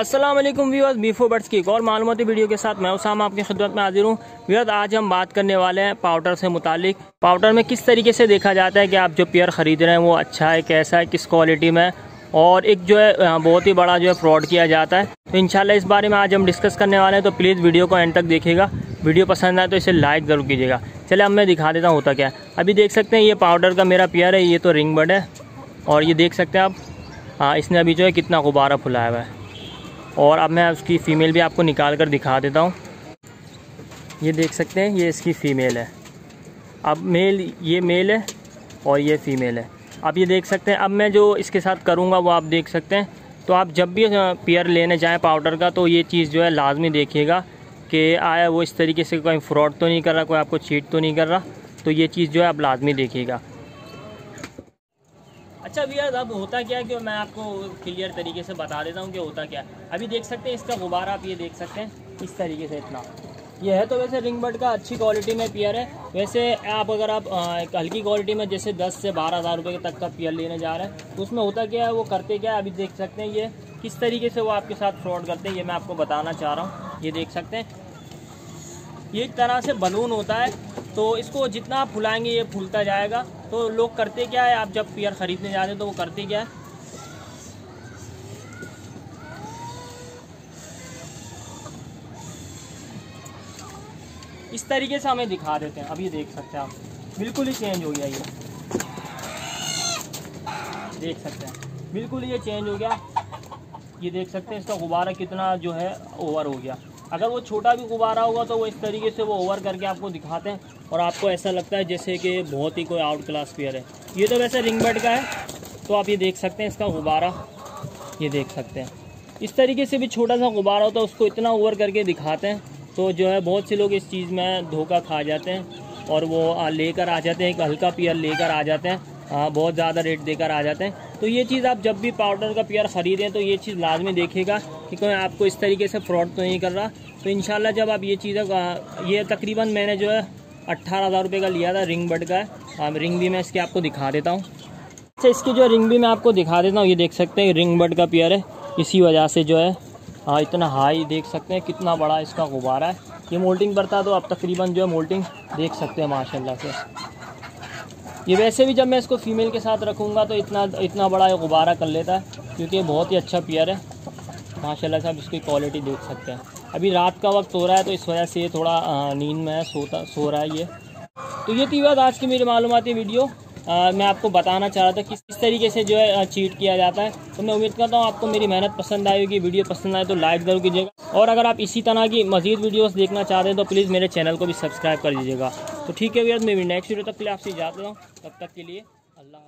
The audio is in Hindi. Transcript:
अस्सलाम वालेकुम व्यूअर्स बीफो बर्ड्स की एक और मालूमती वीडियो के साथ मैं उसामा आपकी खिदमत में हाजिर हूँ। व्यूअर्स, आज हम बात करने वाले हैं पाउडर से मुतालिक। पाउडर में किस तरीके से देखा जाता है कि आप जो पेयर ख़रीद रहे हैं वो अच्छा है, कैसा है, किस क्वालिटी में और एक जो है बहुत ही बड़ा जो है फ्रॉड किया जाता है। तो इनशाला इस बारे में आज हम डिस्कस करने वाले हैं तो प्लीज़ वीडियो को एंड तक देखिएगा। वीडियो पसंद आए तो इसे लाइक ज़रूर कीजिएगा। चले अब मैं दिखा देता हूँ होता क्या है। अभी देख सकते हैं ये पाउडर का मेरा पेयर है, ये तो रिंग बर्ड है। और ये देख सकते हैं आप हाँ इसने अभी जो है कितना गुब्बारा फुलाया हुआ है। और अब मैं उसकी फ़ीमेल भी आपको निकाल कर दिखा देता हूँ। ये देख सकते हैं, ये इसकी फ़ीमेल है। अब मेल, ये मेल है और ये फ़ीमेल है। अब ये देख सकते हैं, अब मैं जो इसके साथ करूँगा वो आप देख सकते हैं। तो आप जब भी पेयर लेने जाएँ पाउडर का तो ये चीज़ जो है लाजमी देखिएगा कि आया वो इस तरीके से कोई फ्रॉड तो नहीं कर रहा, कोई आपको चीट तो नहीं कर रहा। तो ये चीज़ जो है आप लाजमी देखिएगा। अच्छा भैया, अब होता क्या है कि मैं आपको क्लियर तरीके से बता देता हूँ कि होता क्या है। अभी देख सकते हैं, इसका गुब्बारा आप ये देख सकते हैं, इस तरीके से इतना। ये है तो वैसे रिंग का अच्छी क्वालिटी में पियर है। वैसे आप अगर आप हल्की क्वालिटी में जैसे 10 से बारह हज़ार रुपये तक का पियर लेने जा रहे हैं तो उसमें होता क्या है, वो करते क्या है, अभी देख सकते हैं ये किस तरीके से वो आपके साथ फ्रॉड करते हैं, ये मैं आपको बताना चाह रहा हूँ। ये देख सकते हैं। ये एक तरह से बलून होता है तो इसको जितना आप फुलाएँगे, ये फूलता जाएगा। तो लोग करते क्या है? आप जब पेयर ख़रीदने जाते हैं तो वो करते क्या है? इस तरीके से हमें दिखा देते हैं। अब ये देख सकते हैं आप। बिल्कुल ही चेंज हो गया ये। देख सकते हैं। बिल्कुल ये चेंज हो गया। ये देख सकते हैं, इसका गुब्बारा कितना जो है ओवर हो गया। अगर वो छोटा भी गुब्बारा होगा तो वो इस तरीके से वो ओवर करके आपको दिखाते हैं और आपको ऐसा लगता है जैसे कि बहुत ही कोई आउट क्लास पेयर है। ये तो वैसे रिंग का है तो आप ये देख सकते हैं इसका गुब्बारा। ये देख सकते हैं। इस तरीके से भी छोटा सा गुब्बारा होता है, उसको इतना ओवर करके दिखाते हैं तो जो है बहुत से लोग इस चीज़ में धोखा खा जाते हैं और वो लेकर आ जाते हैं, एक हल्का पेयर लेकर आ जाते हैं। हाँ बहुत ज़्यादा रेट देकर आ जाते हैं। तो ये चीज़ आप जब भी पाउडर का पेयर ख़रीदें तो ये चीज़ लाजमी देखेगा कि कोई आपको इस तरीके से फ्रॉड तो नहीं कर रहा। तो इन जब आप ये चीज़ ये तकरीबन मैंने जो है अट्ठारह हज़ार रुपये का लिया था रिंग बड का। हाँ रिंग भी मैं इसके आपको दिखा देता हूँ। अच्छा इसकी जो रिंग भी मैं आपको दिखा देता हूँ, ये देख सकते हैं रिंग बड का पेयर है। इसी वजह से जो है हाँ इतना हाई देख सकते हैं, कितना बड़ा इसका गुब्बारा है। ये मोल्टिंग करता तो आप तकरीबन जो है मोल्टिंग देख सकते हैं, माशाल्लाह से। ये वैसे भी जब मैं इसको फीमेल के साथ रखूँगा तो इतना इतना बड़ा गुब्बारा कर लेता है, क्योंकि ये बहुत ही अच्छा पेयर है। माशाल्लाह आप इसकी क्वालिटी देख सकते हैं। अभी रात का वक्त हो रहा है तो इस वजह से ये थोड़ा नींद में है, सोता, सो रहा है ये। तो ये थी बात आज की मेरी मालूमती वीडियो। आ, मैं आपको बताना चाह रहा था कि किस तरीके से जो है चीट किया जाता है। तो मैं उम्मीद करता हूँ आपको मेरी मेहनत पसंद आई होगी वीडियो पसंद आए तो लाइक ज़रूर कीजिएगा। और अगर आप इसी तरह की मजीद वीडियोस देखना चाहते हैं तो प्लीज़ मेरे चैनल को भी सब्सक्राइब कर दीजिएगा। तो ठीक है भैया मैं नेक्स्ट वीडियो तक के लिए आपसे जाता हूँ। तब तक के लिए अल्लाह